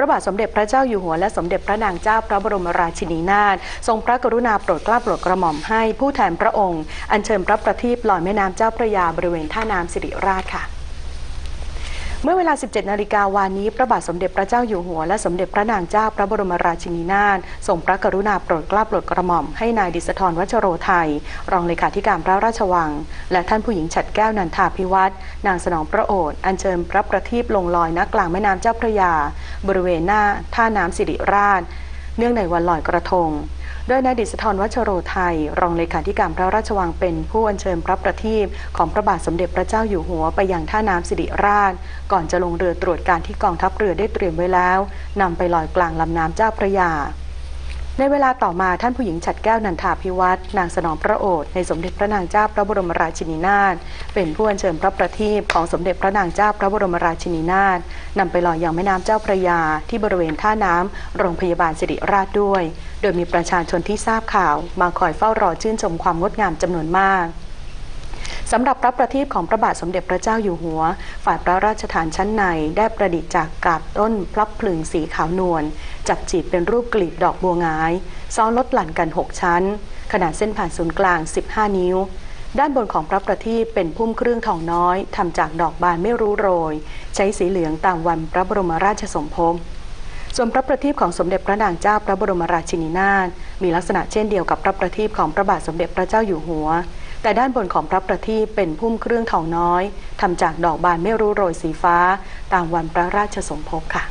พระบาทสมเด็จพระเจ้าอยู่หัวและสมเด็จพระนางเจ้าพระบรมราชินีนาถทรงพระกรุณาโปรดเกล้าโปรดกระหม่อมให้ผู้แทนพระองค์ อัญเชิญพระประทีปลอยแม่น้ำเจ้าพระยาบริเวณท่าน้ำสิริราชค่ะเมื่อเวลา 17 นาฬิกาวานนี้ พระบาทสมเด็จพระเจ้าอยู่หัว และสมเด็จพระนางเจ้าพระบรมราชินีนาถทรงพระกรุณาโปรดเกล้าโปรดกระหม่อมให้นายดิษฐรวัชโรไทย รองเลขาธิการพระราชวัง และท่านผู้หญิงฉัดแก้วนันทาพิวัตรนางสนองพระโอษฐ์อัญเชิญพระประทีปลงลอยณกลางแม่น้ำเจ้าพระยา บริเวณหน้าท่าน้ำสิริราช เนื่องในวันลอยกระทงโดยนายดิษฐรวัชโรไทย รองเลขาธิการพระราชวังเป็นผู้อัญเชิญพระประทีปของพระบาทสมเด็จพระเจ้าอยู่หัวไปยังท่าน้ำสิริราช ก่อนจะลงเรือตรวจการที่กองทัพเรือได้เตรียมไว้แล้วนำไปลอยกลางลำน้ำเจ้าพระยา ในเวลาต่อมาท่านผู้หญิงฉัดแก้วนันทาพิวัตรนางสนองพระโอษฐ์ในสมเด็จพระนางเจ้าพระบรมราชินีนาถเป็นผู้อัญเชิญพระประทีปของสมเด็จพระนางเจ้าพระบรมราชินีนาถ นำไปลอยอยังแม่น้ำเจ้าพระยา ที่บริเวณท่าน้ำโรงพยาบาลสิริราชด้วย โดยมีประชาชนที่ทราบข่าว มาคอยเฝ้ารอชื่นชมความงดงามจำนวนมากสำหรับพระประทีปของพระบาทสมเด็จพระเจ้าอยู่หัว ฝ่ายพระราชทานชั้นในได้ประดิษฐ์จากกาบต้นพลับพลึงสีขาวนวลจับจีบเป็นรูปกลีบดอกบัวงาย ซ้อนลดหลั่นกัน 6 ชั้น ขนาดเส้นผ่านศูนย์กลาง 15 นิ้ว ด้านบนของพระประทีปเป็นพุ่มเครื่องทองน้อยทำจากดอกบานไม่รู้โรย ใช้สีเหลืองตามวันพระบรมราชสมภพส่วนพระประทีปของสมเด็จพระนางเจ้าพระบรมราชินีนาถมีลักษณะเช่นเดียวกับพระประทีปของพระบาทสมเด็จพระเจ้าอยู่หัว แต่ด้านบนของพระประทีปเป็นพุ่มเครื่องทองน้อยทำจากดอกบานไม่รู้โรยสีฟ้า ตามวันพระราชสมภพค่ะ